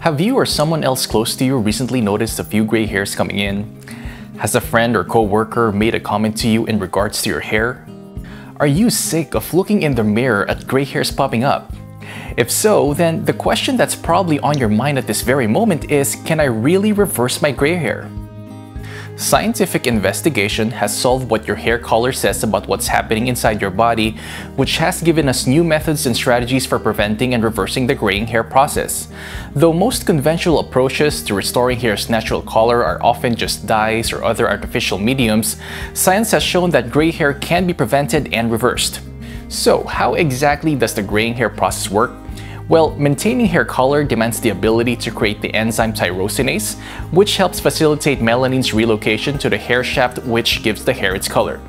Have you or someone else close to you recently noticed a few gray hairs coming in? Has a friend or coworker made a comment to you in regards to your hair? Are you sick of looking in the mirror at gray hairs popping up? If so, then the question that's probably on your mind at this very moment is, can I really reverse my gray hair? Scientific investigation has solved what your hair color says about what's happening inside your body, which has given us new methods and strategies for preventing and reversing the graying hair process. Though most conventional approaches to restoring hair's natural color are often just dyes or other artificial mediums, science has shown that gray hair can be prevented and reversed. So, how exactly does the graying hair process work? Well, maintaining hair color demands the ability to create the enzyme tyrosinase, which helps facilitate melanin's relocation to the hair shaft which gives the hair its color.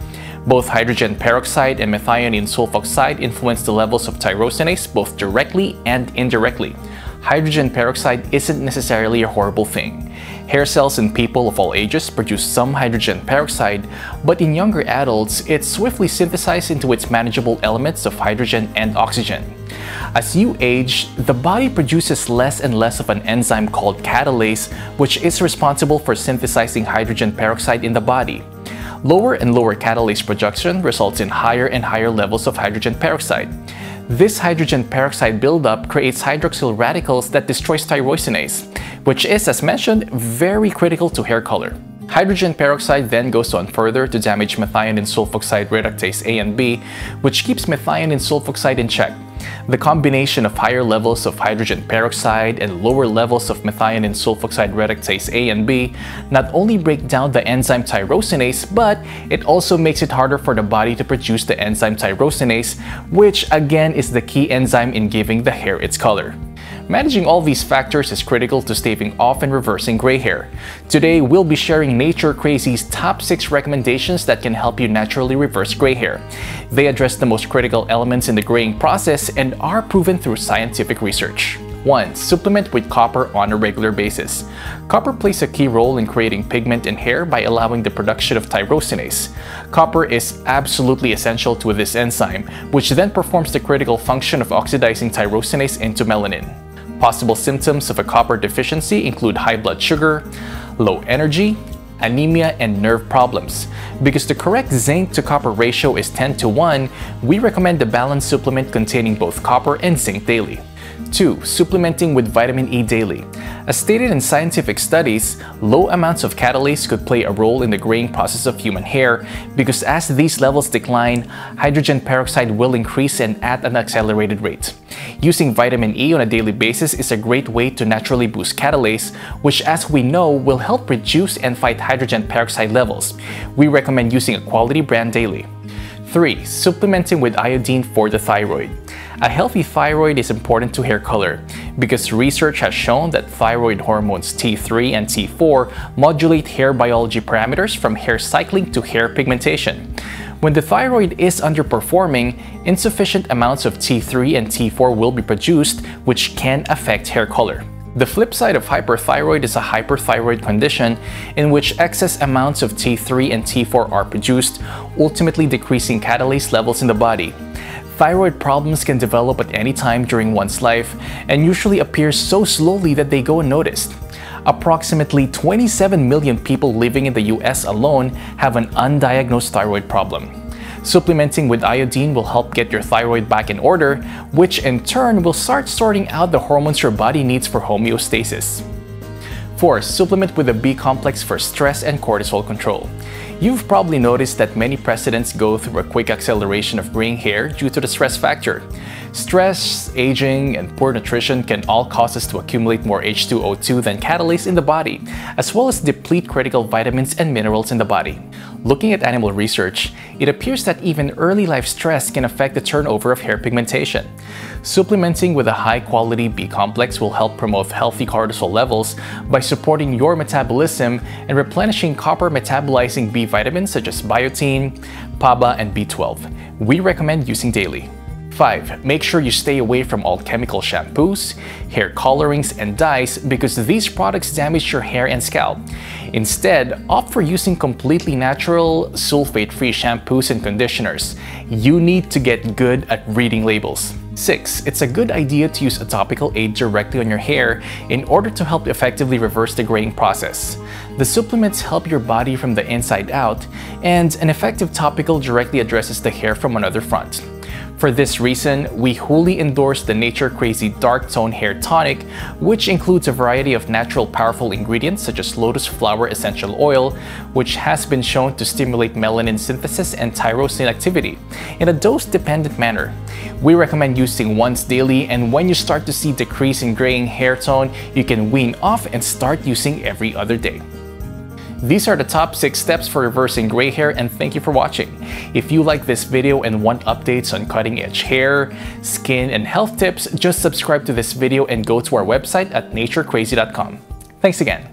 Both hydrogen peroxide and methionine sulfoxide influence the levels of tyrosinase both directly and indirectly. Hydrogen peroxide isn't necessarily a horrible thing. Hair cells in people of all ages produce some hydrogen peroxide, but in younger adults, it's swiftly synthesized into its manageable elements of hydrogen and oxygen. As you age, the body produces less and less of an enzyme called catalase, which is responsible for synthesizing hydrogen peroxide in the body. Lower and lower catalase production results in higher and higher levels of hydrogen peroxide. This hydrogen peroxide buildup creates hydroxyl radicals that destroys tyrosinase, which is, as mentioned, very critical to hair color. Hydrogen peroxide then goes on further to damage methionine sulfoxide reductase A and B, which keeps methionine sulfoxide in check. The combination of higher levels of hydrogen peroxide and lower levels of methionine sulfoxide reductase A and B not only break down the enzyme tyrosinase, but it also makes it harder for the body to produce the enzyme tyrosinase, which again is the key enzyme in giving the hair its color. Managing all these factors is critical to staving off and reversing gray hair. Today, we'll be sharing Nature Crazy's top 6 recommendations that can help you naturally reverse gray hair. They address the most critical elements in the graying process and are proven through scientific research. 1. Supplement with copper on a regular basis. Copper plays a key role in creating pigment in hair by allowing the production of tyrosinase. Copper is absolutely essential to this enzyme, which then performs the critical function of oxidizing tyrosinase into melanin. Possible symptoms of a copper deficiency include high blood sugar, low energy, anemia, and nerve problems. Because the correct zinc to copper ratio is 10 to 1, we recommend the balanced supplement containing both copper and zinc daily. 2. Supplementing with vitamin E daily. As stated in scientific studies, low amounts of catalase could play a role in the graying process of human hair because as these levels decline, hydrogen peroxide will increase and at an accelerated rate. Using vitamin E on a daily basis is a great way to naturally boost catalase, which as we know will help reduce and fight hydrogen peroxide levels. We recommend using a quality brand daily. 3. Supplementing with iodine for the thyroid. A healthy thyroid is important to hair color because research has shown that thyroid hormones T3 and T4 modulate hair biology parameters from hair cycling to hair pigmentation. When the thyroid is underperforming, insufficient amounts of T3 and T4 will be produced, which can affect hair color. The flip side of hypothyroid is a hyperthyroid condition in which excess amounts of T3 and T4 are produced, ultimately decreasing catalase levels in the body. Thyroid problems can develop at any time during one's life and usually appear so slowly that they go unnoticed. Approximately 27 million people living in the US alone have an undiagnosed thyroid problem. Supplementing with iodine will help get your thyroid back in order, which in turn will start sorting out the hormones your body needs for homeostasis. 4. Supplement with a B complex for stress and cortisol control. You've probably noticed that many presidents go through a quick acceleration of graying hair due to the stress factor. Stress, aging, and poor nutrition can all cause us to accumulate more H2O2 than catalase in the body, as well as deplete critical vitamins and minerals in the body. Looking at animal research, it appears that even early life stress can affect the turnover of hair pigmentation. Supplementing with a high-quality B complex will help promote healthy cortisol levels by supporting your metabolism and replenishing copper metabolizing B vitamins such as biotin, PABA, and B12. We recommend using daily. 5. Make sure you stay away from all chemical shampoos, hair colorings, and dyes because these products damage your hair and scalp. Instead, opt for using completely natural, sulfate-free shampoos and conditioners. You need to get good at reading labels. 6. It's a good idea to use a topical aid directly on your hair in order to help effectively reverse the graying process. The supplements help your body from the inside out, and an effective topical directly addresses the hair from another front. For this reason, we wholly endorse the Nature Crazy Dark Tone Hair Tonic, which includes a variety of natural powerful ingredients such as lotus flower essential oil, which has been shown to stimulate melanin synthesis and tyrosine activity in a dose-dependent manner. We recommend using once daily and when you start to see decrease in graying hair tone, you can wean off and start using every other day. These are the top 6 steps for reversing gray hair and thank you for watching. If you like this video and want updates on cutting edge hair, skin, and health tips, just subscribe to this video and go to our website at naturecrazy.com. Thanks again.